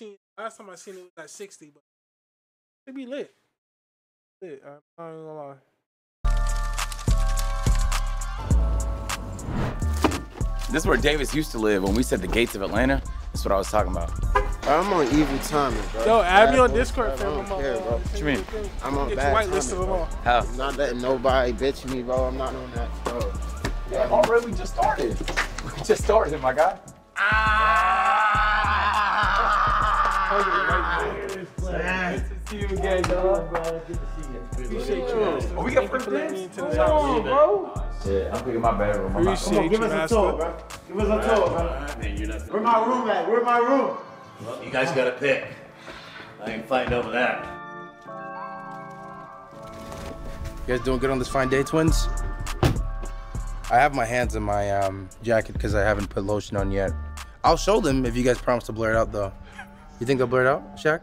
seen last time I seen it was at sixty, but it be lit. Lit. I'm not even gonna lie. This is where Davis used to live when we said the gates of Atlanta. That's what I was talking about. I'm on evil timing, bro. Yo, add me on Discord, bro. I fam. don't I'm on, care, bro. What you mean? I'm on Get bad your white timing, list of them bro. all. How? I'm not letting nobody bitch me, bro. I'm not on that, bro. Yeah, already we just started. We just started, my guy. Ah. See you again, dog. Appreciate you, Master. Oh, we got Thank you first for letting me dance? into this house. bro. Yeah, I'm picking my bedroom. I'm not- Appreciate you, Give us a Master. tour, bro. Give us a tour, bro. Man, you're not Where my room at? Where my room? Well, you guys gotta pick. I ain't fighting over that. You guys doing good on this fine day, twins? I have my hands in my um, jacket because I haven't put lotion on yet. I'll show them if you guys promise to blur it out, though. You think they'll blur it out, Shaq?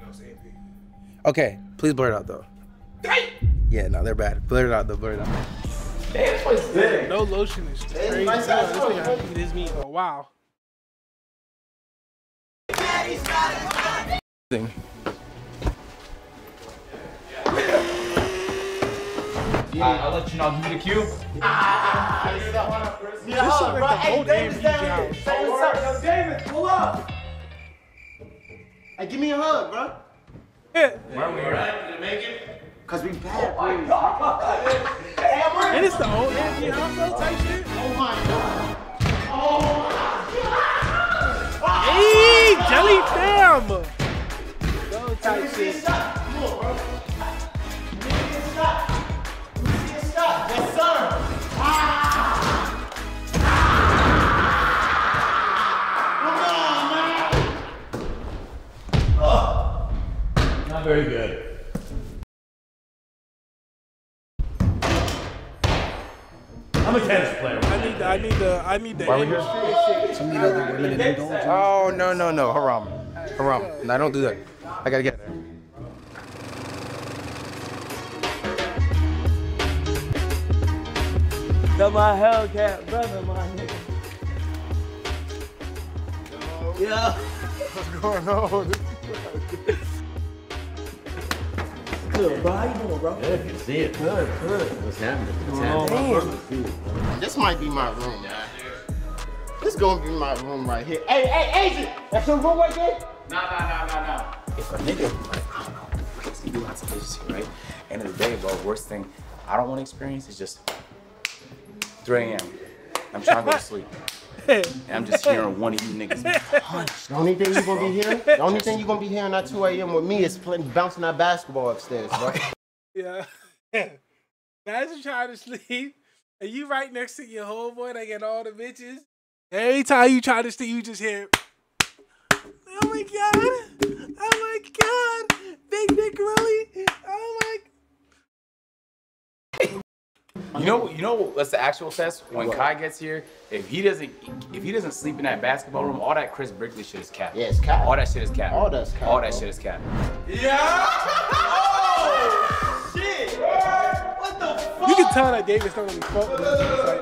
No, Santi. Okay, please blur it out, though. Yeah, no, they're bad. Blur it out, though. Blur it out. Damn, this place big. No lotion is crazy. nice This ass nigga toy, haven't eaten his meat in. Thing. I'll let you know. Give me ah, the cue. This shit like the whole damn BG house. Say what's up, yo, David. Pull up. Hey, give me a hug, bro. Yeah. Why are we here? Jamaican? Cause we bad boys. And it's the old AMG house though, type need the, I need the industry shit. Oh, no, no, no. Haram. Haram. No, don't do that. I gotta get there. That's my Hellcat brother, my nigga. Yeah. What's going on? Good, bro. How you doing, bro? Good, good to see it. Good, good. What's happening? What's happening? Damn. This might be my room, man. This gonna be my room right here. Hey, hey, agent! That's your room right there? Nah, nah, nah, nah, nah. If a nigga, like, I don't know, because you do lots of bitches here, right? End of the day, bro, worst thing I don't want to experience is just 3 a.m. I'm trying to go to sleep. And I'm just hearing one of you niggas punch. The only thing you're gonna be hearing, the only thing you're gonna be hearing at 2 a.m. with me is playing, bouncing that basketball upstairs, bro. Yeah. Imagine trying to sleep and you right next to your homeboy that get all the bitches. Every time you try to sleep, you just hear, oh my god, oh my god, Big Dick really, oh my You know, you know what's the actual test? When Kai gets here, if he doesn't, if he doesn't sleep in that basketball room, all that Chris Brickley shit is cap. Yeah, it's cap. All that shit is cap. All that's cap, All that bro. shit is cap. Yeah. Oh shit! What the fuck? You can tell that Davis don't really fuck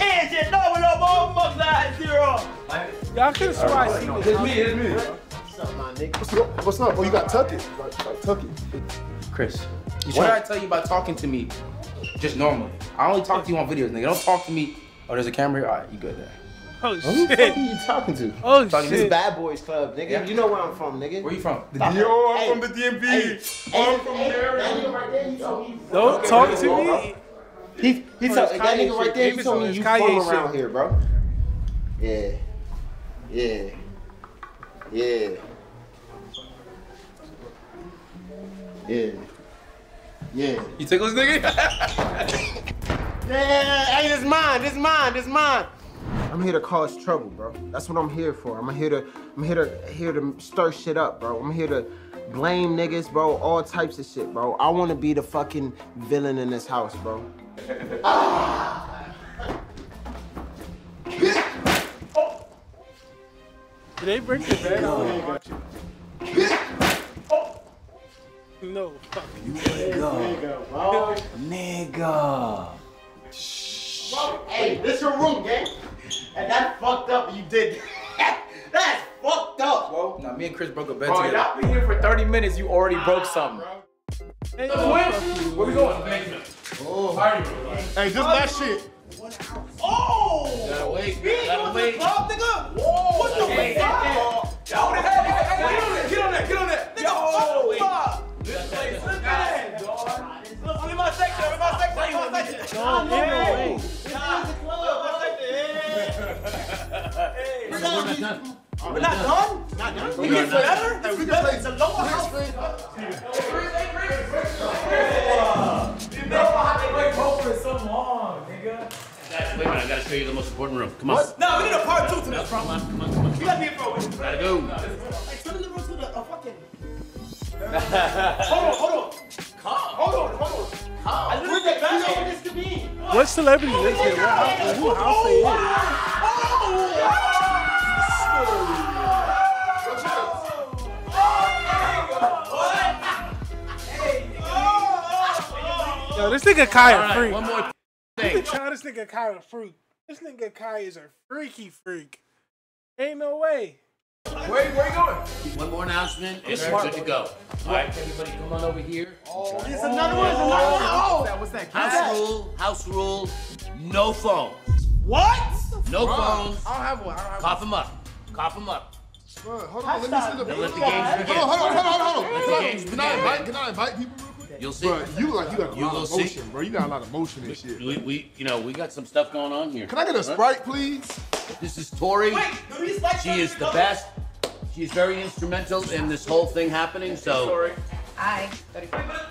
And shit, no, we don't both fuck that zero. Y'all could have sworn I seen this. house. What's up, my nigga? What's up? Oh, you got tuck it. You got, tuck it. Chris, what did I tell you about talking to me just normally? I only talk to you on videos, nigga. Don't talk to me. Oh, there's a camera here? All right, you good there. Oh Who the fuck are you talking to? Oh Talking This shit. Bad Boys Club, nigga. Yeah. You know where I'm from, nigga. Where you from? Stop it. Yo, I'm Hey, from the DMV. Hey, I'm from there. That nigga right there, he told me. Don't talk to me. He, he Oh, told, that Kanye nigga right there, he told me you Kanye from around shit. here, bro. Yeah. Yeah. Yeah. Yeah. Yeah. You tickle this nigga? Yeah, hey, this mine, this mine, this mine. I'm here to cause trouble, bro. That's what I'm here for. I'm here to, I'm here to, here to stir shit up, bro. I'm here to blame niggas, bro. All types of shit, bro. I want to be the fucking villain in this house, bro. Did they break the bed? I don't watch it. No, fuck. Nigga. Bro, Nigga. bro, Hey, this your room, gang. And that fucked up. You did. That's fucked up, bro. Nah, me and Chris broke a bed Bro, together. y'all been here for 30 minutes. You already broke ah, something. Hey, Where we going? Oh. Hey, just that shit. Oh! Gotta wait. Gotta Gotta wait. Club, nigga. What the Hey, hey, fuck? hey. Yo, hey, hey, hey, get on there, get on there, get on there. Nigga, what the fuck? This place is bad, dog. Look, I'm in my section, I'm in my section, I'm in my section. No, ain't no way. Nah, my section, hey. We're not done. We're not done? Not done. We get better? We better. It's a lower house. You know how they wait for so long, nigga. Guys, wait a minute, I gotta show you the most important room. Come on. No, we need a part two to this. Come on, come on, come on. We gotta be here for a. Gotta go. Hey, turn the room to the uh, fucking. Hold on, hold on. Hold on, hold on. I literally the best this could be. What celebrity lives here? What house, oh, who house they in? Oh, Yo, this nigga Kai a Alright, freak. one more You thing. can tell this nigga Kai a freak. This nigga Kai is a freaky freak. Ain't no way. Where, where you going? One more announcement, and we're good to go. Alright, everybody come on over here. Oh, There's another one, there's another one. Oh, oh What's that? House rule, house rule, no phones. what? No phones. I don't have one. I don't have Cough them up. Cough them up. Bro, hold on, let me see the And let the games begin. Hold on, hold on, hold on, hold on. Let the games Can I invite, can I invite people real quick? You'll see. Bro, you look like you got a You lot will of see. motion, bro. You got a lot of motion and shit. We, we, you know, we got some stuff going on here. Can I get a Sprite, please? This is Tori. Wait, do these lights She is the best. She's very instrumental in this whole thing happening. So Hi.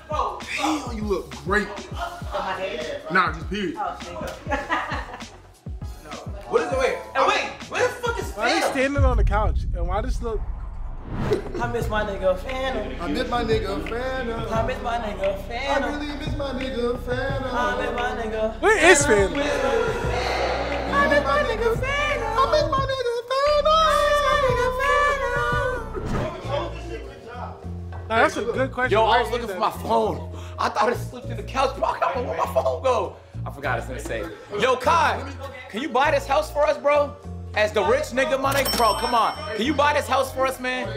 Bro, Damn, you look great. my age? Nah, just period. Oh, thank What is it? Wait. Oh, hey, wait, where the fuck is Why they Fanum? standing on the couch? And why does look? I miss my nigga Fanum. I miss my nigga Fanum. I miss my nigga I really miss my nigga Fanum. I miss my nigga. Where is Fanum? I miss my nigga Fanum. I miss my nigga Nah, that's a good question. Yo, I was is looking for my phone. I thought it slipped in the couch pocket. I don't know where my phone go. I forgot it's gonna say. Yo, Kai, can you buy this house for us, bro? As the rich nigga, my nigga, bro, come on. Can you buy this house for us, man?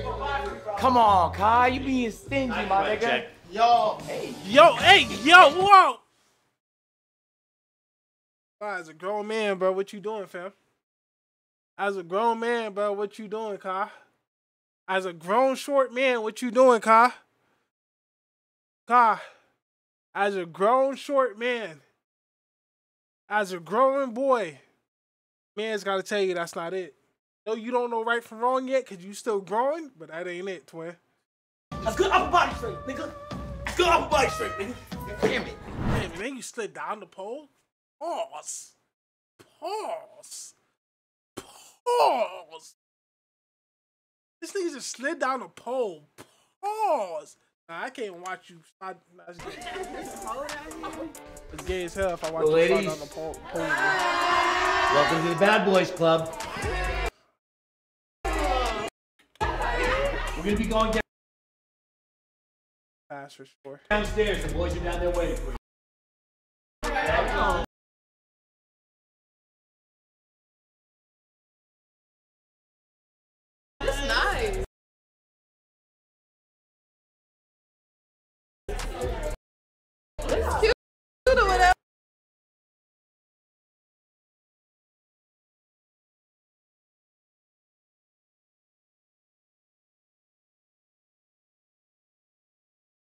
Come on, Kai, you being stingy, my nigga. Yo, hey. Yo, hey, yo, whoa! Kai, as a grown man, bro, what you doing, fam? As a grown man, bro, what you doing, Kai? As a grown short man, what you doing, Kai? Kai, as a grown short man, as a growing boy, man's gotta tell you that's not it. No, you don't know right from wrong yet, cause you still growing, but that ain't it, twin. That's good upper body straight, nigga. That's good upper body straight, nigga. Damn it. Damn it, man, you slid down the pole? Pause. Pause. Pause. This nigga just slid down the pole. Pause. Nah, I can't watch you slide. Nah, it's gay. It's gay as hell if I watch you slide Ladies. down the pole. pole. Welcome to the Bad Boys Club. We're gonna be going down- Pass for sure. downstairs. The boys are down there waiting for you.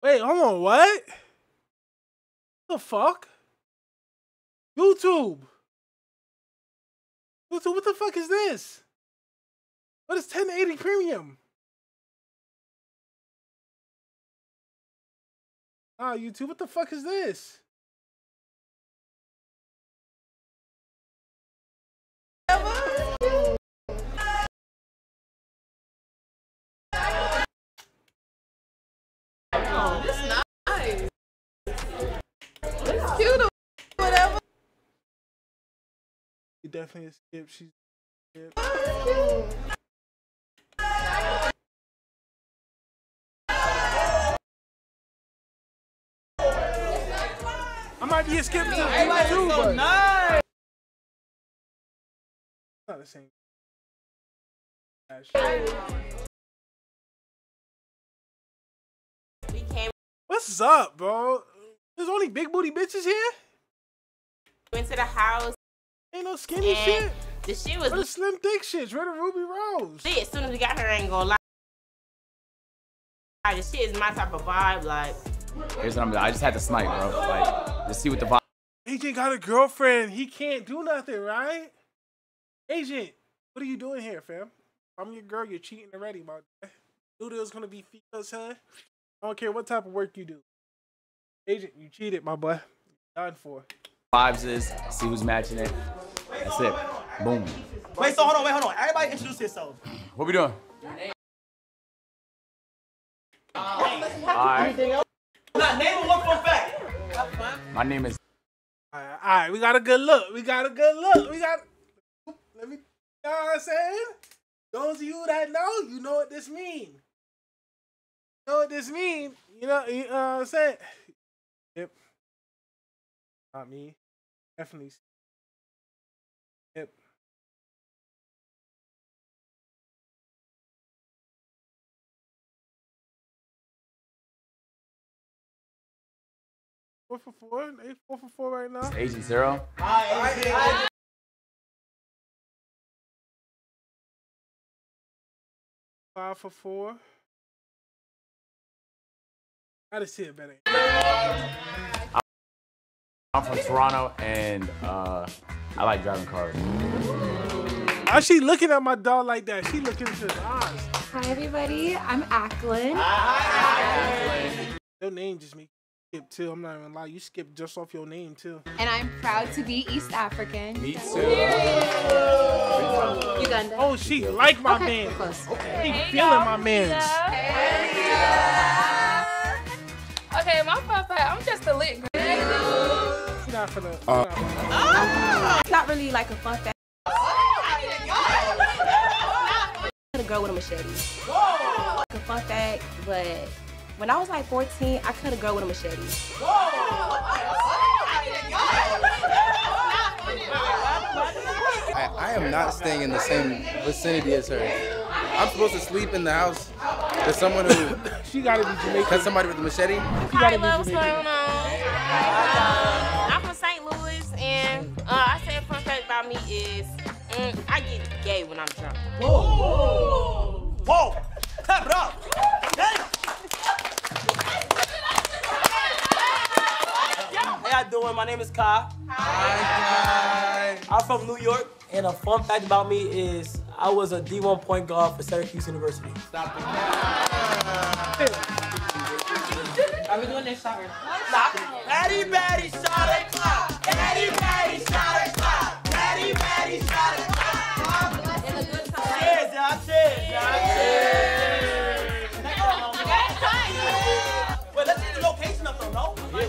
Wait, hold on, what? The fuck? YouTube. YouTube, what the fuck is this? What is 1080 premium? Ah, YouTube, what the fuck is this? Cute or whatever. You definitely a skip. She's skip. That's cute. I might be a skip too, Everybody too so but nice. not the same. That shit. We came What's up, bro? There's only big booty bitches here. into the house Ain't no skinny and shit. the shit Where the was slim thick shits? Where the Ruby Rose? lit. As soon as we got her, I ain't gonna lie. The shit is my type of vibe. Like, Here's what I'm doing. I just had to snipe, bro. Like, just see what the vibe. Agent got a girlfriend. He can't do nothing, right? Agent, what are you doing here, fam? I'm your girl. You're cheating already, my guy. Knew there was gonna be females, huh? I don't care what type of work you do. Agent, you cheated, my boy. Done for. vibes is, see who's matching it. That's it. Boom. Wait, so hold on, wait, hold on. Everybody introduce yourself. What we doing? Alright. Nah, name one fun fact. My name is All right, all right, we got a good look. We got a good look. We got. Let me. You know what I'm saying? Those of you that know, you know what this mean. You know what this mean? You know, you know what I'm saying? Not me. Definitely. Yep. Four for four. They four for four right now. Agent Zero. Five for four. I just see it better. I'm from Toronto and uh, I like driving cars. Why she looking at my dog like that? She looking into his eyes. Hi everybody, I'm Ackland. Your name just make you skip too. I'm not even gonna lie. You skipped just off your name too. And I'm proud to be East African. Me too. Uganda. Oh, she like my Okay, man. we're close. She feeling my man. Okay, my fun fact, I'm just a lit girl. She not finna. she Uh, not finna- Not really like a fun fact. a girl with a machete. Like a fun fact, but when I was like 14, I cut a girl with a machete. I, I am not staying in the same vicinity as her. I'm supposed to sleep in the house with someone who She gotta be Jamaican. cut somebody with a machete. She Hi, gotta be love, what's going Jamaican. About me is mm, I get gay when I'm drunk. Whoa. Whoa. Clap it up. Damn. How y'all doing? My name is Kai. Hi, I'm from New York, and a fun fact about me is I was a D1 point guard for Syracuse University. Stop the Are we doing this shot? Stop. Patty, patty, shot at clock. Patty, patty, shot So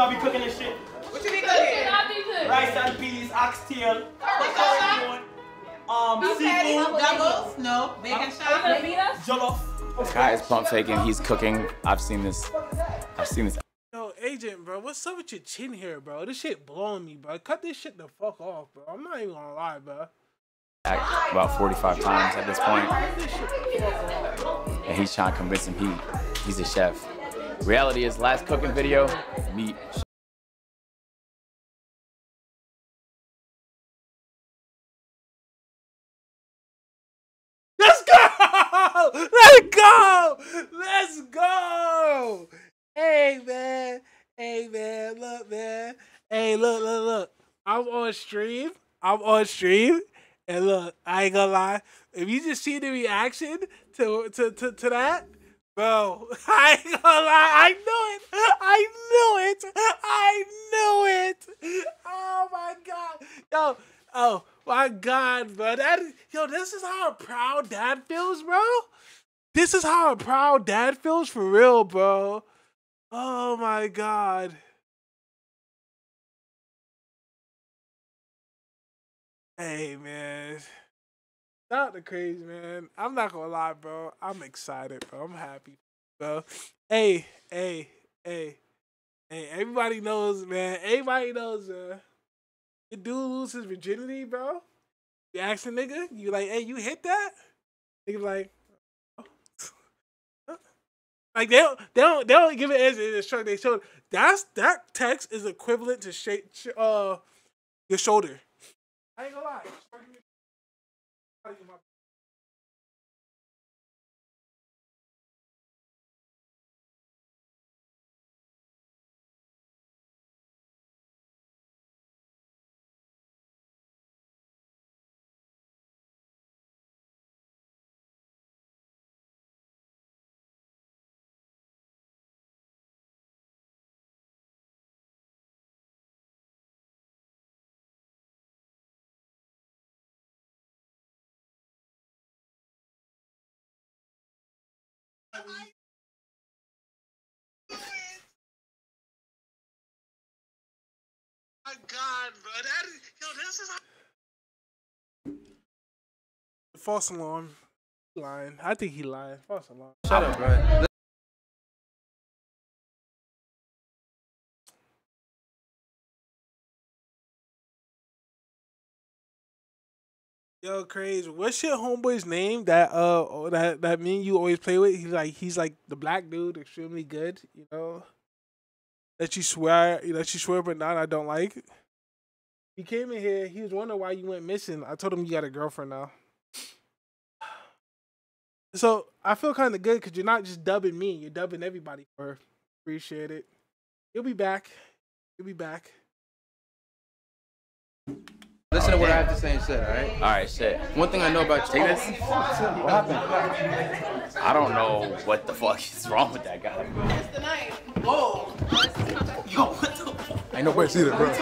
I be cooking this shit. What you be cooking? Rice and peas, oxtail, um, seafood, Doubles? No. Bacon shot? jollof. This guy is pump faking. He's cooking. I've seen this. I've seen this Yo, agent, bro, what's up with your chin hair, bro? This shit blowing me, bro. Cut this shit the fuck off, bro. I'm not even gonna lie, bro. About 45 times at this point, and he's trying to convince him he he's a chef. Reality is, last cooking video, meat. Let's go! Let's go! Let's go! Hey man, hey man, look man, hey look look look. I'm on stream. I'm on stream, and look, I ain't gonna lie. If you just see the reaction to to to, to that, bro, I ain't gonna lie. I knew it. I knew it. I knew it. Oh my god, yo, oh my god, bro. That yo, this is how a proud dad feels, bro. This is how a proud dad feels for real, bro. Oh my god. Hey man. Not the crazy man. I'm not gonna lie, bro. I'm excited, bro. I'm happy, bro. Hey, hey, hey, hey, everybody knows, man. Everybody knows, uh, the dude lose his virginity, bro. You ask a nigga, you like, hey, you hit that? Nigga like, "Oh." like they don't, they don't, they don't give it as an instruction. They show that's that text is equivalent to shake, sh- uh, your shoulder. I ain't gonna lie. My God, bro, that is, yo, this is. False alarm. Lying. I think he lying. False alarm. Shut up, bro. Yo, crazy. What's your homeboy's name that uh that that me and you always play with? He's like he's like the black dude, extremely good. You know, that you swear that you swear, but not I don't like. He came in here. He was wondering why you went missing. I told him you got a girlfriend now. So I feel kind of good because you're not just dubbing me. You're dubbing everybody for. Appreciate it. You'll be back. You'll be back. Listen to what I have to say and shit, alright? All right, shit. One thing I know about you. Take this. What happened? I don't know what the fuck is wrong with that guy. Yo, what the fuck? Ain't nobody see that, bro.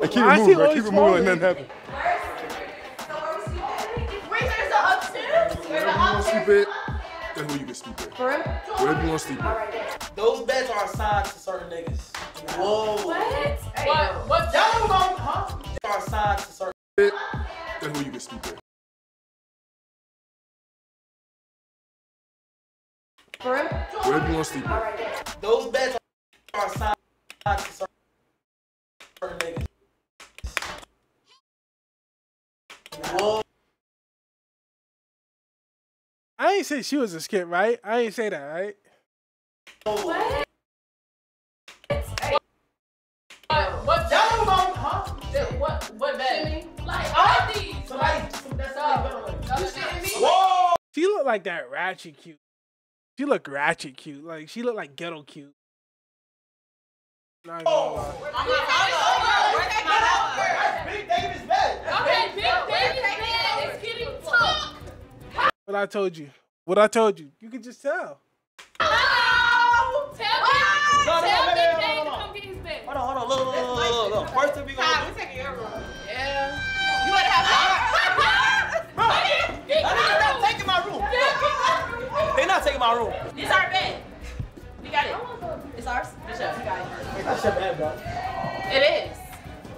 Hey, keep it moving, bro. all Keep it moving like nothing happened. Wait, there's an upstairs? There's an Wherever you want to sleep upstairs? that's where you can sleep at. For real? Wherever you want to sleep at. Those beds are assigned to certain niggas. Whoa. What? What? What? Y'all don't know, huh? They are assigned to certain That's where you can sleep at. For real? Wherever you want to sleep at. Those beds are assigned to certain niggas. Whoa. I ain't say she was a skip, right? I ain't say that, right? What? What? What? What bed? Like all these. Somebody, that's somebody better like You shitting me? Whoa! She looked like that ratchet cute. She looked ratchet cute. Like she looked like ghetto cute. Not gonna lie. That's Big Davis bed. Okay, Big Davis bed is getting tough. What I told you. What I told you. You can just tell. No! Tell Big, No, no, tell no, Big no, no, Dave no, to no. Hold on, hold on, look, look, look, look, look, look. First thing we gonna do. taking your room. Yeah. You better have Bro, Big that nigga not taking my room. They're not taking my room. This our bed. We got it. It's ours. It's yours. We got it. That's your bed, bro. It is.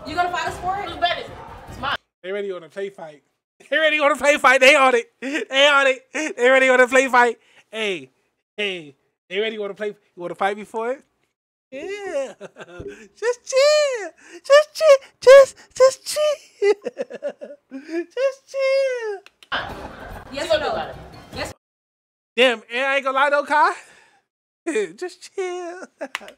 You gonna fight us for it? Whose bed is it? It's mine. They ready on a play fight. They ready on a play fight. They on it. They on it. They ready on a play fight. Hey, hey. They ready on a play. You want to fight before it? Yeah. Just chill. Just chill. Just, just chill. just chill. Yes or no? Yes. Damn, and I ain't gonna lie though, Kai. just chill. Alright,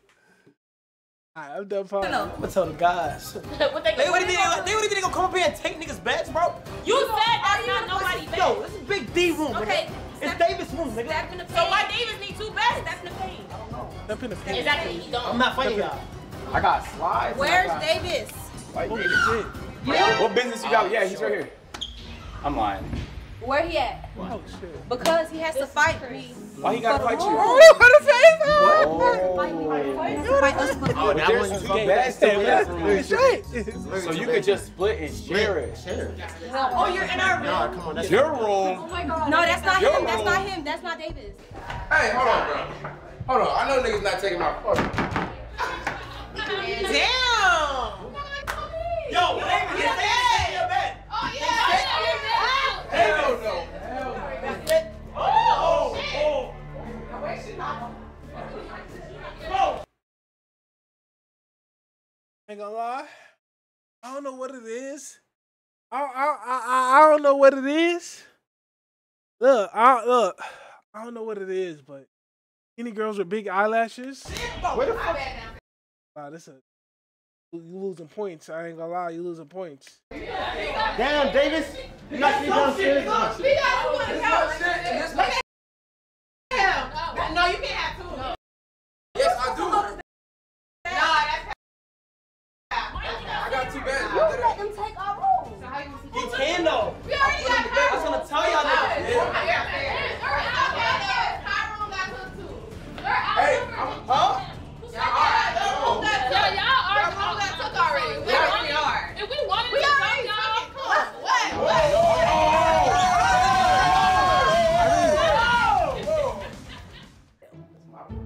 I'm done talking. No. I'm gonna tell the guys. what they? They would even they would even gonna come up here and take niggas beds, bro. You said that's not nobody bed. Yo, this is Big D room, Okay. Nigga. It's Davis room, nigga. Step in the So why Davis need two beds? That's the pain. I don't know. Step in the paint. Exactly. He don't. I'm not fighting y'all. I got slides. and I Where's got- Davis? White Davis. What business you got? Yeah, he's right here. I'm lying. Where he at? Oh shit. Because he has to fight me. Why he gotta fight you? Oh, what a face! Fight us Oh, that there's one's two fucking beds still in That's right. So you could just split and share it. Share. Oh, you're in our room. Nah, come on, that's Your room. Oh my God. No, that's not Your him. That's not him. That's not Davis. Hey, hold on, bro. Hold on. I know niggas not taking my fuck. Damn. Yo, Davis, get that your bed. Oh yeah. Hell no. Oh, oh. oh. Ain't gonna lie. I don't know what it is. I I I, I don't know what it is. Look, I look. I don't know what it is, but any girls with big eyelashes. Where the fuck? Wow, this a you losing points. I ain't gonna lie, you losing points. Damn, Davis. You got me downstairs. No, you can't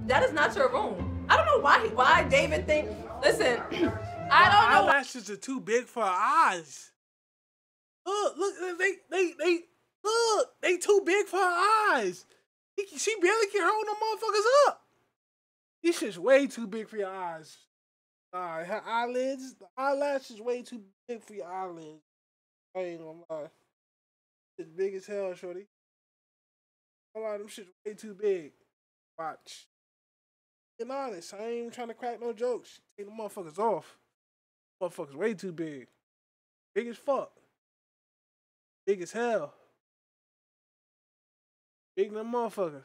That is not your room. I don't know why why David think. Listen, I don't know. Eyelashes are too big for her eyes. Look, look, they they they look, they too big for her eyes. She barely can hold them motherfuckers up. These shit's way too big for your eyes. Nah, her eyelids, the eyelashes way too big for your eyelids. I ain't gonna lie. It's big as hell, shorty. Lot of them shit's way too big. Watch. Being honest, I ain't trying to crack no jokes. Take the motherfuckers off. Motherfuckers way too big. Big as fuck. Big as hell. Big than motherfuckers.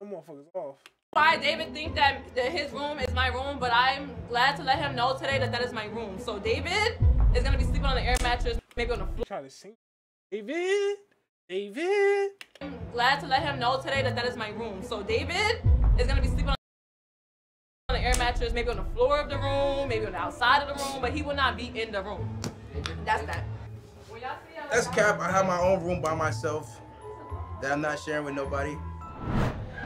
Them motherfuckers off. Why David think that, that his room is my room, but I'm glad to let him know today that that is my room. So David is gonna be sleeping on the air mattress, maybe on the floor. Try to sing. David, David. I'm glad to let him know today that that is my room. So David is gonna be sleeping on the air mattress, maybe on the floor of the room, maybe on the outside of the room, but he will not be in the room. That's that. That's cap. I have my own room by myself that I'm not sharing with nobody.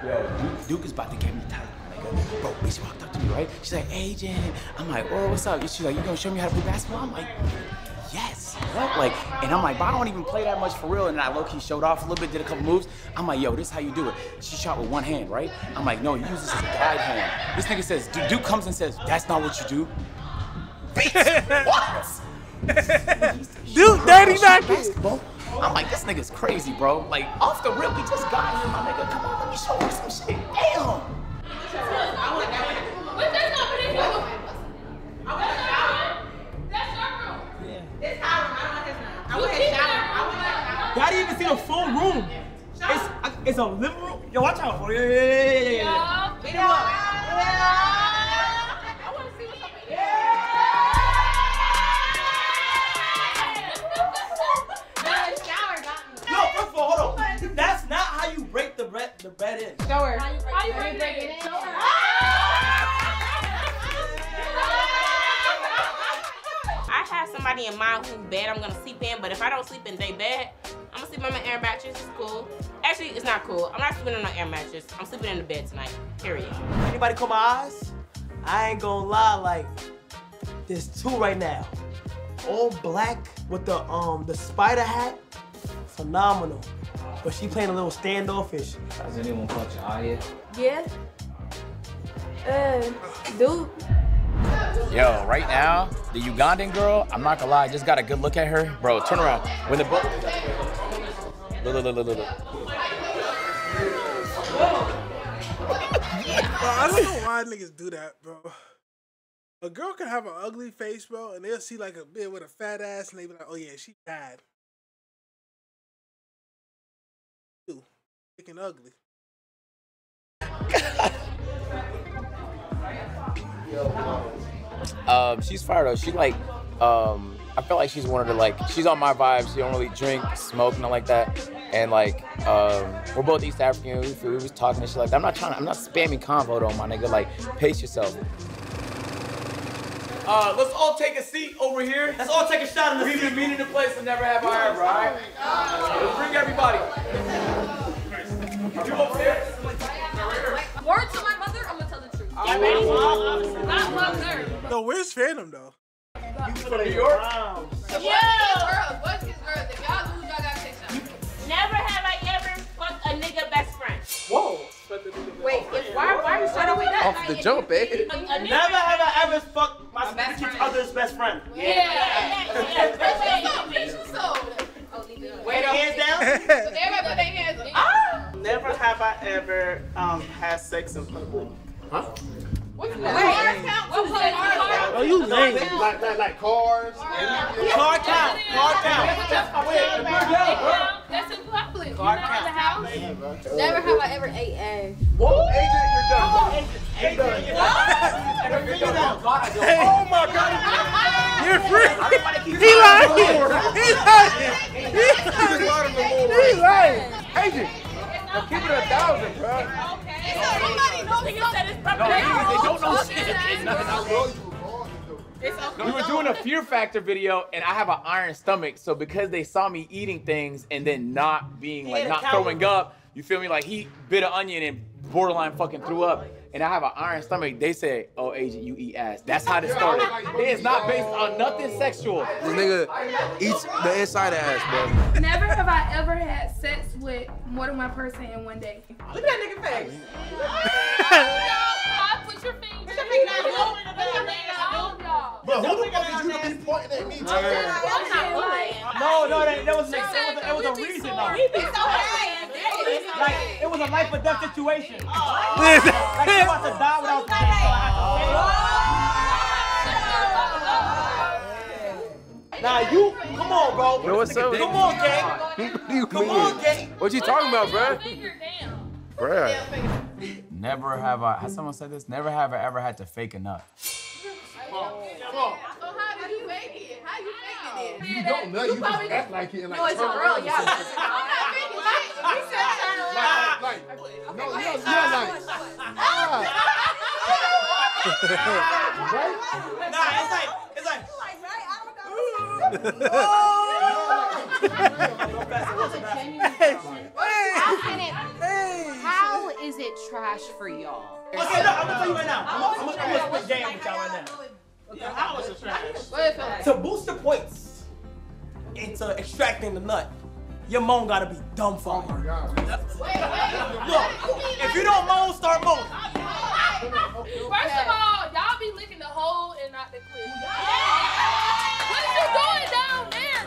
Yo, Duke, Duke is about to get me tight. Nigga. Uh, bro, bitch walked up to me, right? She's like, hey, Jen. I'm like, oh, what's up? She's like, you gonna show me how to play basketball? I'm like, yes. What? Like, and I'm like, but I don't even play that much for real. And I low key showed off a little bit, did a couple moves. I'm like, yo, this is how you do it. She shot with one hand, right? I'm like, no, you use this as a guide hand. This nigga says, dude, Duke comes and says, that's not what you do. Bitch, what? Dude, dirty back basketball. I'm like, this nigga's crazy, bro. Like, off the rip, we just got here, my nigga. Come on, let me show you some shit. Damn. What's that company for? Daddy even seen a full room. It's, it's a living room. Yo, watch out for it. Yeah, yeah, yeah, yeah, yeah, yeah. yeah. Yo, first of all, hold on. That's not how you break the bread, the bread in. Show her. How you, how you break it in? Show her. I have somebody in mind whose bed I'm gonna sleep in, but if I don't sleep in their bed, I'm gonna sleep on my air mattress. It's cool. Actually, it's not cool. I'm not sleeping on an air mattress. I'm sleeping in the bed tonight. Period. Anybody call my eyes? I ain't gonna lie, like, there's two right now. All black with the um the spider hat. Phenomenal. But she playing a little standoffish. Has anyone caught your eye yet? Yeah. Uh, dude. Yo, right now, the Ugandan girl, I'm not gonna lie, I just got a good look at her. Bro, turn around. When the boat. Look, look, look, look. Bro, I don't know why niggas do that, bro. A girl can have an ugly face, bro, and they'll see like a bitch with a fat ass, and they be like, "Oh yeah, she bad." Ew, freaking ugly. Um, she's fired though. She like, um, I feel like she's one of the like, she's on my vibe. She don't really drink, smoke, nothing like that. And like, um, we're both East African. We, we was talking and shit like that. I'm not trying to, I'm not spamming convo though, my nigga. Like, pace yourself. Uh, let's all take a seat over here. Let's all take a shot in the We've been meaning to play some Never Have I Ever, alright? Let's bring everybody. You upstairs? Word to my mother, I'm gonna tell the truth. Y'all ready? Not love her. No, where's Fanum though? From New York? Yeah. What's his girl? If y'all lose, y'all gotta take some. Never have I ever fucked a nigga best friend. Whoa. Wait, if, why, why are you starting with that? Off the jump, eh? Never have I ever fucked my significant other's best friend. Yeah. Wait, hands down. Everybody put their hands up. Never have I ever um had sex in public. Huh? What's the car count? What was the Oh, you lame. Like, like, like cars. Car count. Car count. That's in public. You're Car not in the house. Never have I ever ate ass. Whoa, Agent, you're done. Hey, done. Oh, oh my god. You're free. He lying. He lying. He lying. He lying. Agent, now keep it a thousand, bro. Somebody knows No, they, they don't know shit. It's nothing out there. We were doing a Fear Factor video, and I have an iron stomach. So because they saw me eating things and then not being like not throwing up, you feel me? Like he bit an onion and borderline fucking threw up. And I have an iron stomach. They say, "Oh, agent, you eat ass." That's how this started. It's not based on nothing sexual. This nigga eats the inside of ass, bro. Never have I ever had sex with more than one person in one day. Look at that nigga face. Oh, put your finger. Put your finger down. Put your finger down. Bro, who the fuck is you to be pointing at me? No, no, that, that was, that was, that was a reason though. Like, it was a life or death situation. Like, you're about to die without paying, so I have to pay. Nah, you, come on, bro. Yo, what's up? Come on, gang. Come on, gang. What you talking about, bro? Bruh. Never have I. Has someone said this? Never have I ever had to fake a nut. So how did you make it? How you faking it? You don't know. You just act like it and like No, it's turn a around real, and yeah. I'm not faking it. You said turn around. Like, like, no, you're, you're like, ah. Nah, it's like, it's like. How is it trash for y'all? Okay, look, I'm gonna tell you right now. I'm gonna, I'm I'm gonna split game with y'all right now. How is it trash? To boost the points into extracting the nut, your moan gotta be dumbfounded. Look, if you don't moan, start moaning. First of all, y'all be licking the hole and not the clip. What is you doing down there?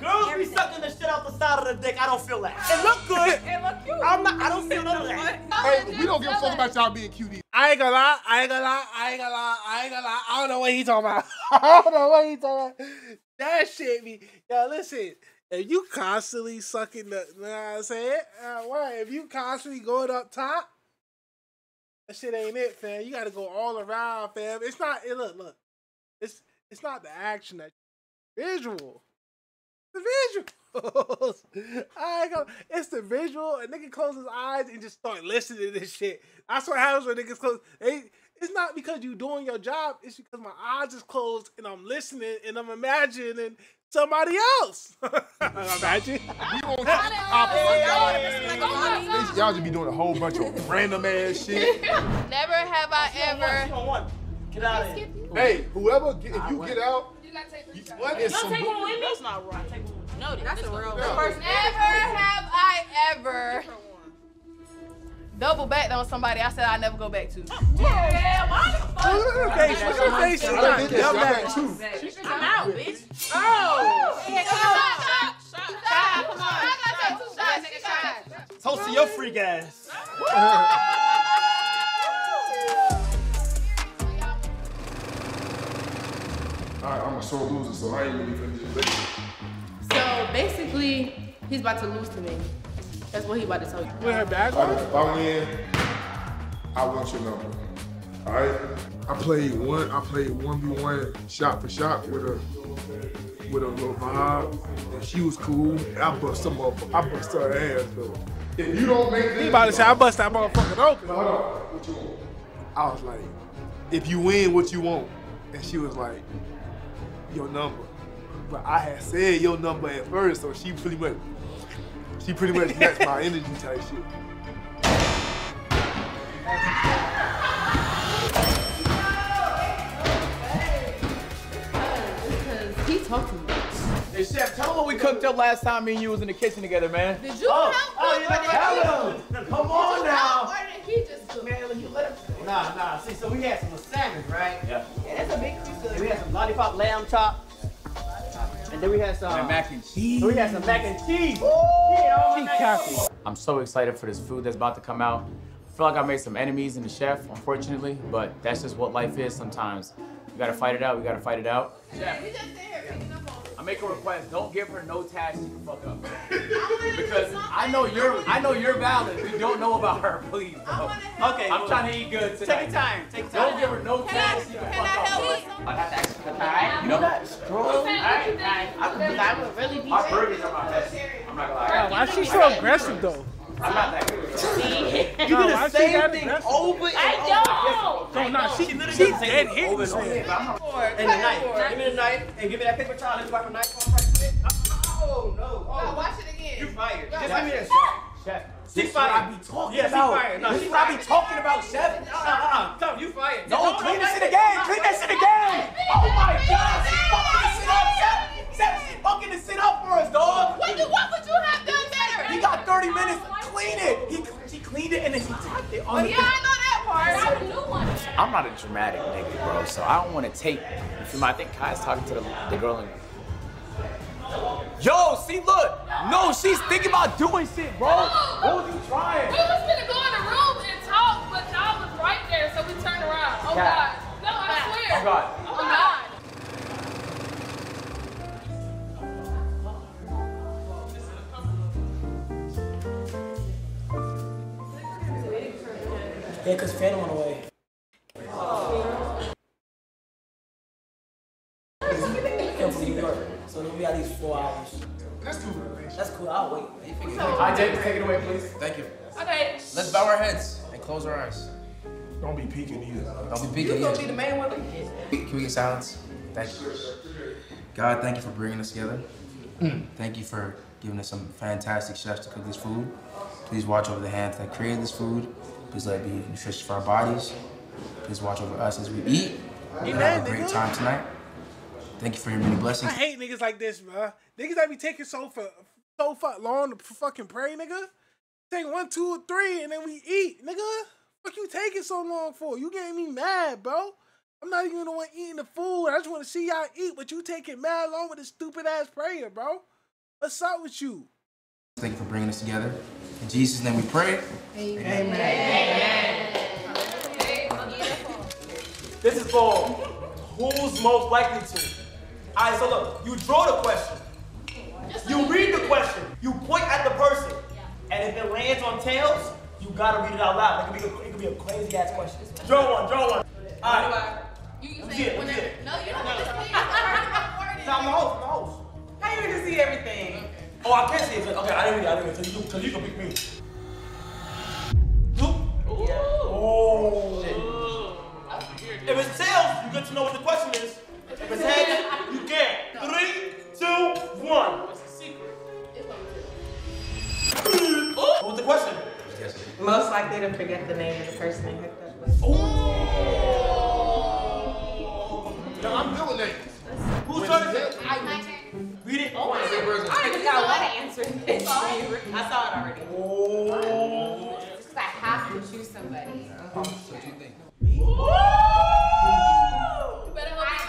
Girls be sucking the shit out the side of the dick. I don't feel that. It look good. It look cute. I'm not. I don't feel none of that. Hey, we don't give a fuck about y'all being cuties. I ain't gonna lie. I ain't gonna lie. I ain't gonna lie. I ain't gonna lie. I don't know what he talking about. I don't know what he talking about. That shit be. Yo, listen. If you constantly sucking the, you know what I'm saying? Uh, what? If you constantly going up top, that shit ain't it, fam. You gotta go all around, fam. It's not. It, look, look. It's it's not the action that visual. The visuals. I ain't gonna, it's the visual. A nigga close his eyes and just start listening to this shit. That's what happens when niggas close. They, it's not because you doing your job. It's because my eyes is closed and I'm listening and I'm imagining somebody else. Imagine. We on opposite. Y'all just be doing a whole bunch of random ass shit. Never have I ever. Get out of here. Hey, whoever, get, if you get out, you, what is Don't take one with me. That's not right. Take one. No, that's a real. Never have I ever double backed on somebody I said I never go back to. Yeah, why the fuck? Look at her face. Look at her face. She's I like, did this "Yo, shit man." back too. I'm out, bitch. Oh! Yeah, come on. Toast to your freak ass. All right, I'm a sore loser, so I ain't really finna do this. So basically, he's about to lose to me. That's what he about to tell you. With her back All right, if I win, I want your number. All right. I played one. I played one v one shot for shot with a with a little vibe, and she was cool. I bust some up. I bust her ass though. If you don't make this, He about to say, I bust that motherfucker open. Hold on. What you want? I was like, if you win, what you want? And she was like, your number. But I had said your number at first, so she pretty much, she pretty much matched my energy type shit. He talked to me. Hey, Chef, tell them what we cooked up last time me and you was in the kitchen together, man. Did you Oh, help oh, him? you know Nah, nah. See, so we had some salmon, right? Yeah. Yeah, that's a big piece of. We had some lollipop lamb chop. And then we had some and mac and cheese. We had some mac and cheese. Yeah, I'm so excited for this food that's about to come out. I feel like I made some enemies in the chef, unfortunately, but that's just what life is sometimes. We gotta fight it out, we gotta fight it out. Yeah make a request. Don't give her no task she can fuck up. because I know you're, I know you're valid. We don't know about her, please, bro. Okay. I'm trying to eat good tonight. Take your time. Take your time. Don't give her no task you can fuck up. I got to ask Alright, you know that strong. Alright, alright. I would really be My burgers are my best. I'm not gonna lie. Wow, why she so aggressive though? I'm not that good. You Nah, do why the she same thing aggressive? over and I over. So nah, she, literally she does the same dead thing hitting over this and over. man. And the knife. Give me the knife and give me that paper towel. Let's wipe the knife off right quick. Oh no. Oh, watch it again. You fired. No, Just watch give me it. that Chef. She This is what fired. I be talking yeah, about. She fired. No, This she is what I fired. be talking about, chef. Uh, uh, uh. Come, you fired. No, clean this shit again. Clean that shit again. Oh my God, she fucking this shit up, chef. Chef, she fucking this shit up for us, dog. What, do, what would you have done better? He got 30 minutes clean it. He, she cleaned it and then he tapped it on Oh, the yeah, I know that part. Grab a new one. I'm not a dramatic nigga, bro, so I don't want to take. You feel me? I think Kai's talking to the, the girl in. Yo, see, look. No, she's thinking about doing shit, bro. What was you trying? We was gonna go in the room and talk, but y'all was right there, so we turned around. Oh Cat. God. No, I oh, swear. Oh, Oh God. Yeah, because Fanum went away. Fanum from New York. So it'll be at least four hours. That's cool. That's cool. I'll wait. Hi, Jake, take it away, please. Thank you. Okay. Let's bow our heads and close our eyes. Don't be peeking either. Don't be peeking You gonna be the main one? Can we get silence? Thank you. God, thank you for bringing us together. Thank you for giving us some fantastic chefs to cook this food. Please watch over the hands that created this food. Please let it be nutritious for our bodies. Please watch over us as we eat. We Amen, have a great time tonight. Thank you for your many blessings. I hate niggas like this, bro. Niggas that be taking so for so fuck long to fucking pray, nigga. Take one, two, or three, and then we eat, nigga. Fuck you taking so long for? You getting me mad, bro. I'm not even the one eating the food. I just want to see y'all eat, but you taking mad long with this stupid ass prayer, bro. What's up with you? Thank you for bringing us together. In Jesus' name we pray. Amen. Amen. This is for who's most likely to. All right, so look, you draw the question. You read the question. You point at the person. And if it lands on tails, you gotta read it out loud. It could be a, it could be a crazy ass question. Draw one, draw one. All right. You, you Let me say it, it let me see whenever. No, you don't have to see it. I No, I'm the host, I'm the host. How you gonna see everything? Oh, I can't see it. Okay, I didn't read it. I didn't read it. So you, so you can pick me. Oh. If it's tails, you get to know what the question is. If it's heads, you can't. Three, two, one. What was the question? Most likely to forget the name of the person they hooked up with. No, I'm good with names. Who's trying to say? Read it. Oh, I already got one answer. I saw it already. Oh. Because I have to choose somebody. Oh, what do you think? You better hope I it's have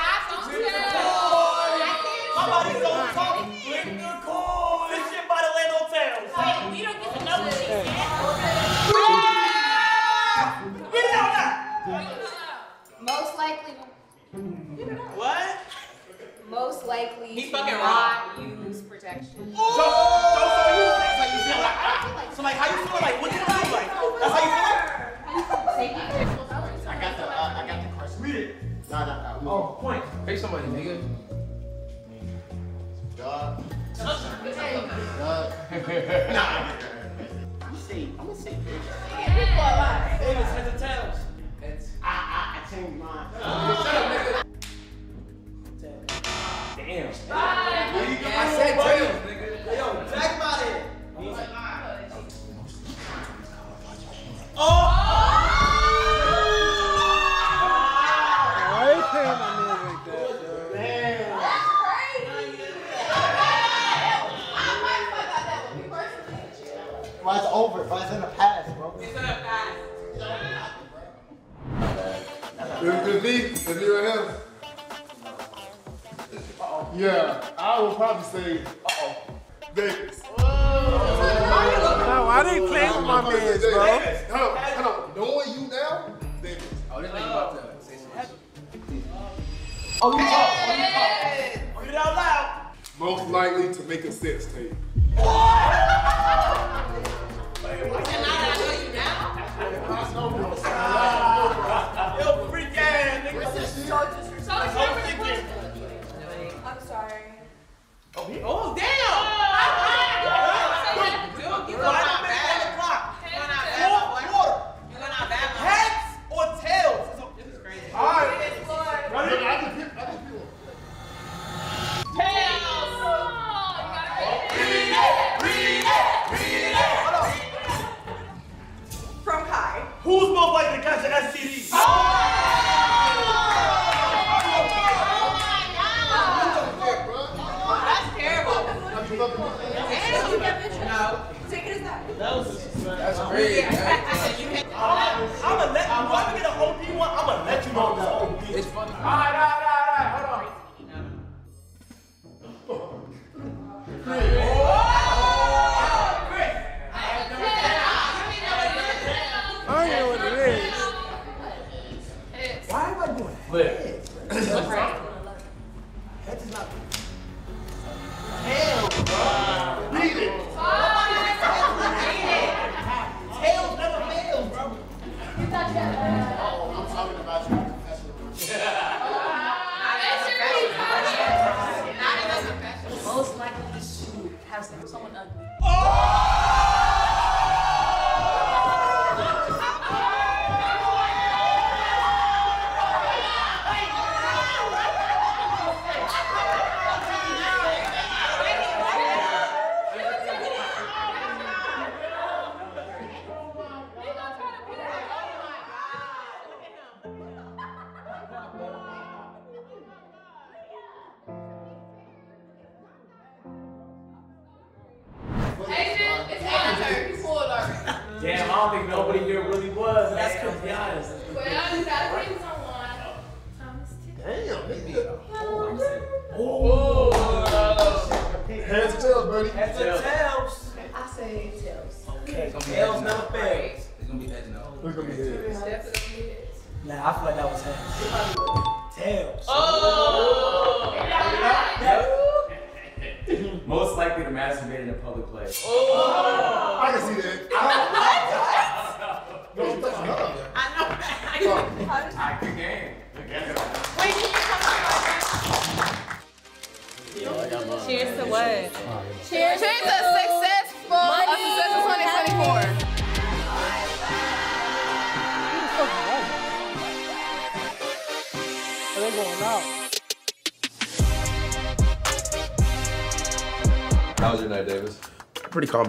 Yo,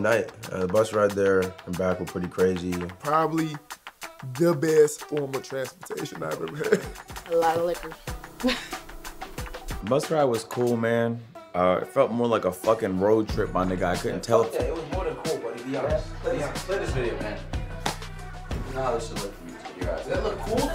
Pretty night. Uh, the bus ride there and back were pretty crazy. Probably the best form of transportation I've ever had. A lot of liquor. Bus ride was cool, man. Uh, it felt more like a fucking road trip, my nigga. I couldn't tell. Yeah, it was more than cool, buddy. Be honest. Play this, play this video, man. You know how this should look from you- your eyes. Does that look cool?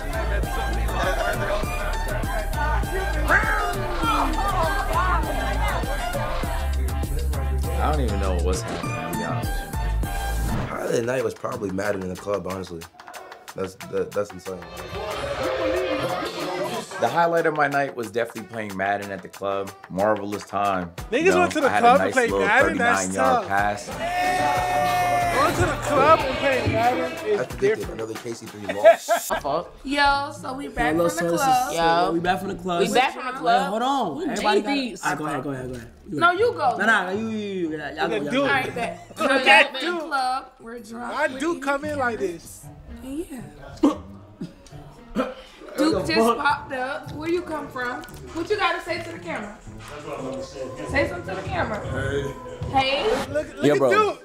I don't even know what was happening, to be honest. Highlight of the night was probably Madden in the club, honestly. That's that, that's insane. The highlight of my night was definitely playing Madden at the club. Marvelous time. Niggas went to the club nice play little Madden? That's tough. pass. Going to the club and playing Madden I is predicted different. another KC3 loss. Yo, so we back Hello, from the this is- club. so we back from the club. We back from the Wait, club. hold on. We Everybody got JBs. All right, go ahead, go ahead, go ahead. No, you go. Nah, nah, you, you, you, you, y'all go, y'all go. All right, bet. Look We're that in the dude. club. We're drunk. Why We're do come in like this? Yeah. Duke just popped up. Where you come from? What you gotta say to the camera? Say something to the camera. Hey. Look, look Yeah, at bro. Duke.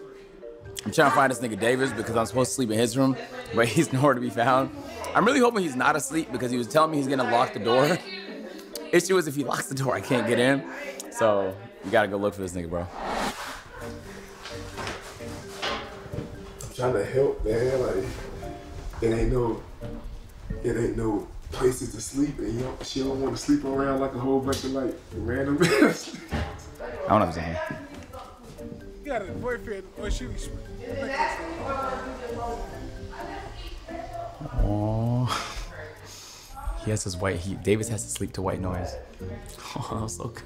I'm trying to find this nigga Davis because I'm supposed to sleep in his room, but he's nowhere to be found. I'm really hoping he's not asleep because he was telling me he's gonna lock the door. Issue is if he locks the door, I can't get in. So you gotta go look for this nigga, bro. I'm trying to help, man. Like, it ain't no, it ain't no places to sleep, and you don't, she don't want to sleep around like a whole bunch of like random. I don't understand. You got a boyfriend or she was. Oh. He has his white. He Davis has to sleep to white noise. Oh, so good.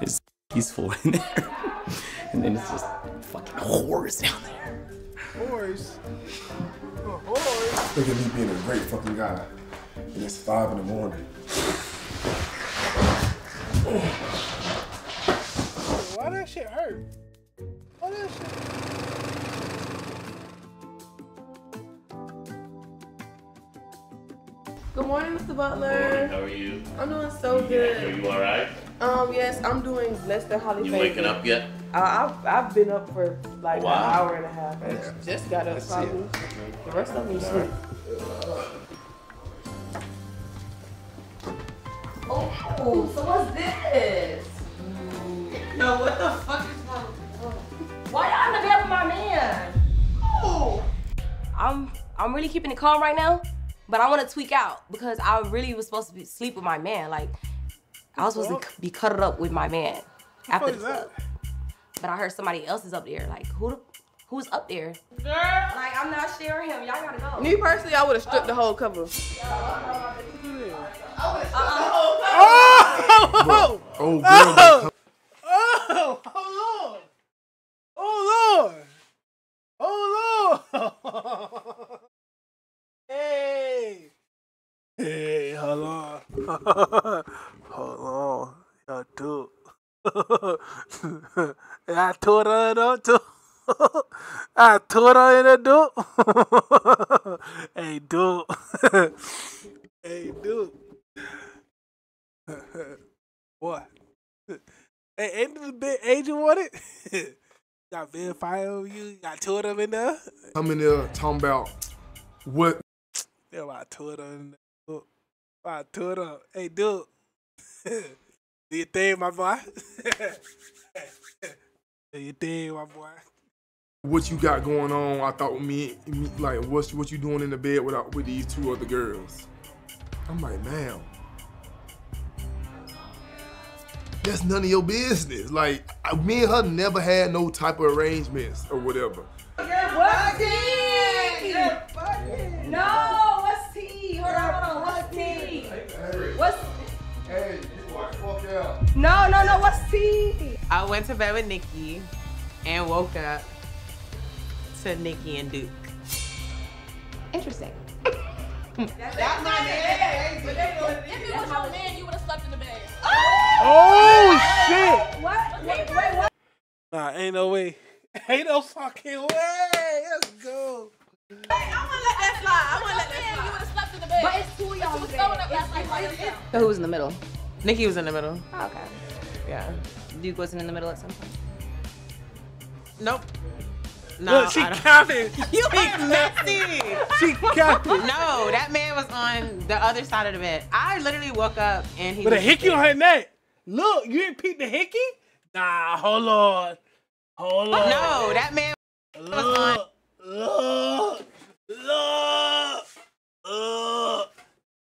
It's peaceful in there, and then it's just fucking whores down there. Whores. Whores. Look at me being a great fucking guy, and it's five in the morning. Why that shit hurt? Why that? Good morning, Mr. Butler. How are you? I'm doing so Are good. Are you alright? Um, yes, I'm doing less than Holly. You Favorite. waking up yet? Uh, I've I've been up for like A while? an hour and a half. I just got up probably. The rest of them sleep. Oh, so what's this? No, what the fuck is wrong? Why y'all in the bed with my man? Oh. I'm I'm really keeping it calm right now, but I want to tweak out because I really was supposed to be sleep with my man. Like I was supposed to be cuddled up with my man after the club. But I heard somebody else is up there. Like who? the- Who's up there? Girl. Like I'm not sharing him. Y'all gotta go. Me personally, I would have stripped the whole cover. Uh-uh. Oh! Oh, girl, Oh! Oh! Oh Lord! Oh Oh, Lord! Oh Lord! hey! Hey, hold on. hold on. Y'all do. I told her not to. I told her in the do. hey, dude. hey, dude. what? Hey, ain't the big agent want it? Got Van Fire over you. You got two of them in there. I'm in there talking about what Yeah, I two of them. in there. I two of them. Hey, dude. Do your thing, my boy. Do your thing, my boy. what you got going on. I thought me, me like what's what you doing in the bed with with these two other girls. I'm like, man, that's none of your business. Like I- me and her never had no type of arrangements or whatever. What's tea? No, what's tea? Hold on, hold on. What's tea? What's Hey, you watch fuck out. no, no, no? What's tea? I went to bed with Nikki and woke up to Nikki and Duke. Interesting. That's my man. If it was your man, you would have slept in the bed. Oh, shit. What? Wait, wait, what? Nah, ain't no way. Ain't no fucking way. Let's go. I'm gonna let that slide. I'm gonna let that slide. You would have slept in the bed. But it's two of y'all But you was throwing up last night by yourself. So who was in the middle? Nikki was in the middle. Oh, okay. Yeah. Duke wasn't in the middle at some point. Nope. No, Look, she counted. You ain't messy. She counted. No, that man was on the other side of the bed. I literally woke up and he With a hickey there. on her neck. Look, you didn't peep the hickey? Nah, hold on. Hold on. No, that man was on. Look, look, look.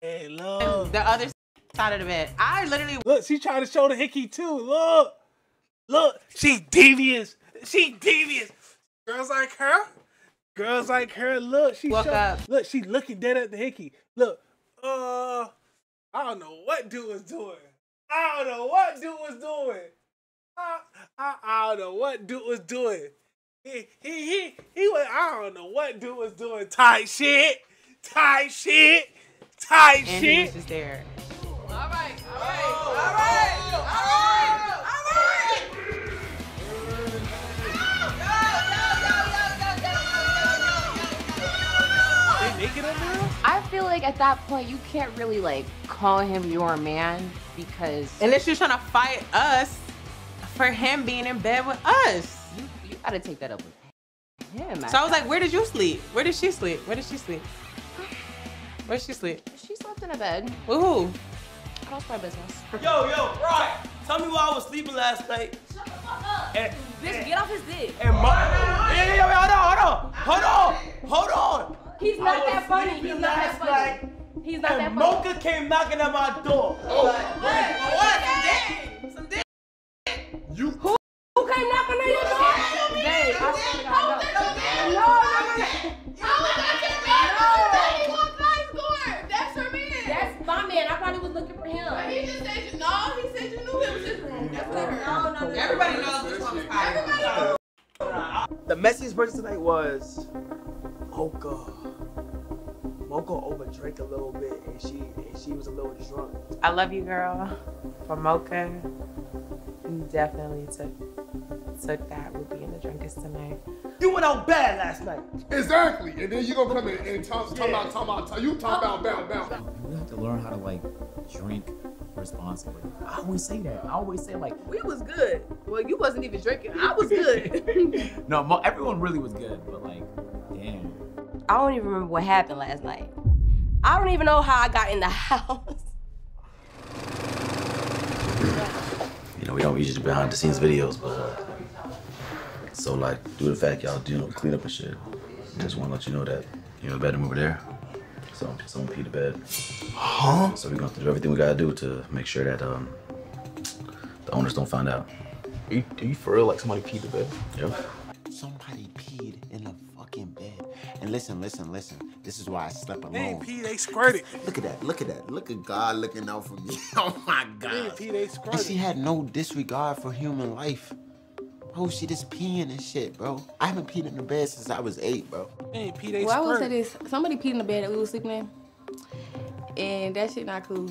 Hey, look. The other side of the bed. I literally Look, she trying to show the hickey too. Look, look. She devious. She devious. Girls like her. Girls like her. Look, she Woke show- up. Look, she looking dead at the hickey. Look. Uh, I don't know what dude was doing. I don't know what dude was doing. I, I, I don't know what dude was doing. He he he he was. I don't know what dude was doing. Tight shit. Tight shit. Tight and he was just there. All right, all right, all right, all right, all feel like at that point you can't really like call him your man because And then she was trying to fight us for him being in bed with us. you, you gotta take that up with him. So I was like, where did you sleep? Where did she sleep? Where did she sleep? Where did she sleep? she slept in a bed. With who? That's my business. Yo, yo, right. Tell me why I was sleeping last night. Shut the fuck up. And, Bitch, get off his dick. and my, yeah, yeah, yeah, hold on, hold on, hold on, hold on. He's not I was that funny. He's not that funny. night He's not that And Mocha came knocking at my door. Oh, what? Some dick. You. Who, who came knocking on your door? Dave, I swear to God, no. No, That's her man. That's my man. I probably was looking for him. But he just said you. No, he said you knew it was his room. That's not her. No, no, no. Everybody knows which one was Kyrie. The messiest person tonight was Mocha. Mocha overdrank a little bit and she and she was a little drunk. I love you, girl. For Mocha, you definitely took took that with being the drunkest tonight. You went out bad last night. Exactly. And then you gonna come in and talk, talk about, talk about, talk, you talk about, bow, bow. You have to learn how to like drink responsibly. I always say that. I always say like, We was good. Well, you wasn't even drinking. I was good. no, everyone really was good, but like, damn. I don't even remember what happened last night. I don't even know how I got in the house. You know, we don't usually do behind the scenes videos, but uh, so like, due to the fact y'all do you know, clean up and shit, just want to let you know that you know the bedroom over there. So someone peed the bed. Huh? So we're gonna have to do everything we gotta do to make sure that um the owners don't find out. Are you, are you for real? Like somebody peed the bed? Yep. Somebody peed And listen, listen, listen. This is why I slept alone. They ain't pee, they squirted. Look at that. Look at that. Look at God looking out for me. Oh my They God. ain't pee, they squirted. And squirted. she had no disregard for human life. Bro, she just peeing and shit, bro. I haven't peed in the bed since I was eight, bro. They ain't pee, they Well, I will say squirted. this: somebody peed in the bed that we was sleeping in, and that shit not cool.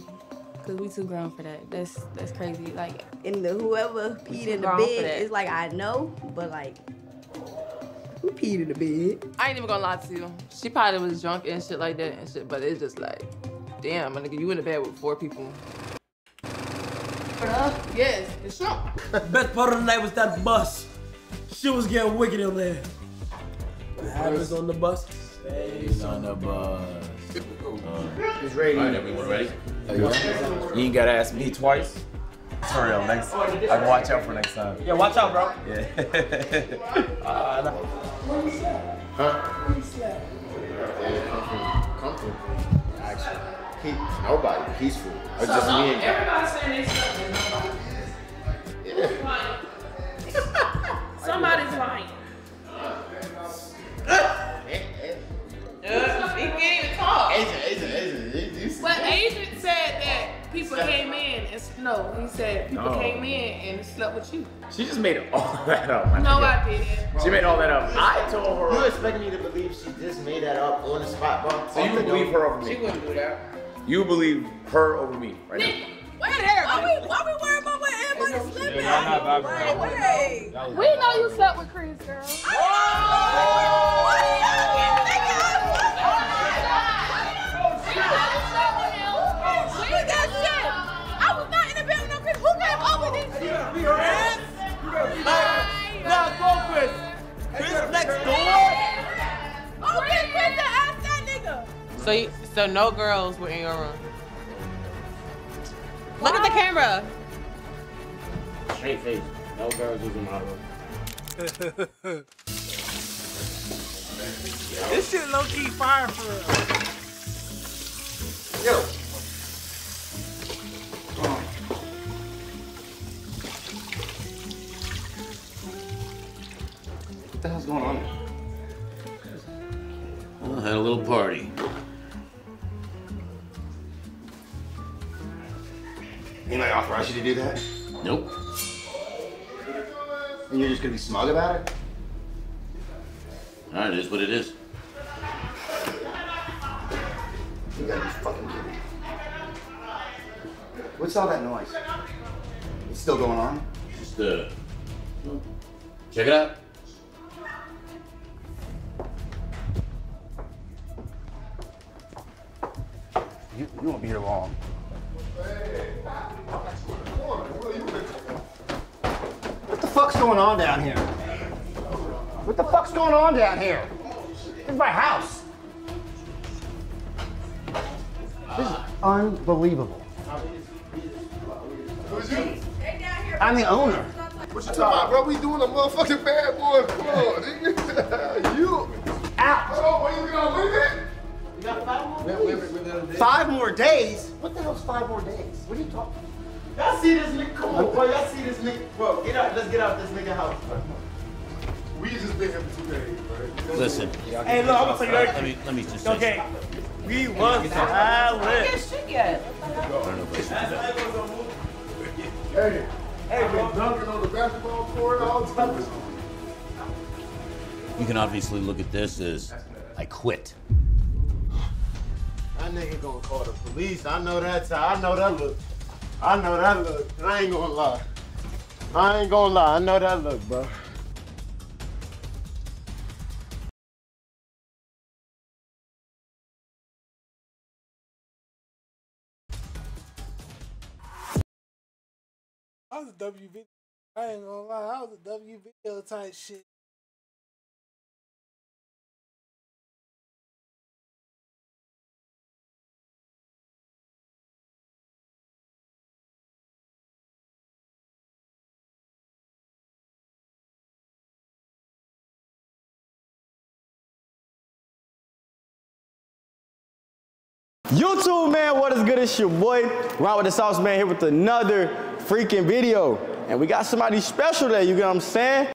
Cause we too grown for that. That's that's crazy. Like, And the whoever We peed in the bed it's like I know, but like who peed in the bed? I ain't even gonna lie to you. She probably was drunk and shit like that and shit, but it's just like, damn, my nigga, you in the bed with four people. yes, it's Trump. Best part of the night was that bus. She was getting wicked in there. What happens on the bus? Stays on the bus. It's ready. All right, everyone ready? You ain't gotta ask me twice. Sorry, real, next. I can watch out for next time. Yeah, watch out, bro. Yeah. Uh, no. Comfortable. Actually, Pe- nobody peaceful. It's just me and God. Everybody's saying they something. Yeah. Somebody's lying. he can't even talk. Agent, agent, agent. you- you see But agent said that people came in and s- no, he said people No. came in and slept with you. She just made all that up. my No. I didn't. She made all that up. I told her. You expect me to believe she just made that up on the spot, bro? So you believe her over me? She wouldn't do that. You believe her over me right now? Where did everybody? Why we, why we worried about what everybody's sleeping? y'all not vibing. Wait, wait. We know you slept with Chris, girl. Nah, go, Chris. Chris next door. So, you, so no girls were in your room. Look at the camera. Straight face. No girls was in my room. This shit low key fire for real. Yo. Going on? Well, I had a little party. You I authorized you to do that? Nope. And you're just gonna be smug about it? All right, it is what it is. You gotta be fucking kidding me. What's all that noise? It's still going on? Just uh, check it out. Going on down here? What the fuck's going on down here? This is my house. This is unbelievable. Who's you? I'm the owner. What you talking about, bro? We doing a motherfucking bad boy. Come on, nigga. you. Out. Hold on, where you gonna leave it? Five more days? What the hell's five more days? What are you talking? Y'all see this nigga? Come on, bro. Y'all see this nigga? Bro, get out. Let's get out this nigga house. Bro. We just been here for two days, bro. Listen. Hey, look, I'm gonna tell you Let me let me just say Okay. We want to have it. shit yet. Hey, hey, been dunking on the basketball court all the time. You can obviously look at this as I quit. That nigga gonna call the police. I know that. time. I know that look. I know that look. I ain't gonna lie. I ain't gonna lie. I know that look, bro. I was a W video. I ain't gonna lie, I was a W video type shit. YouTube man, what is good? It's your boy, Ron with the Sauce Man here with another freaking video. And we got somebody special there, you get what I'm saying?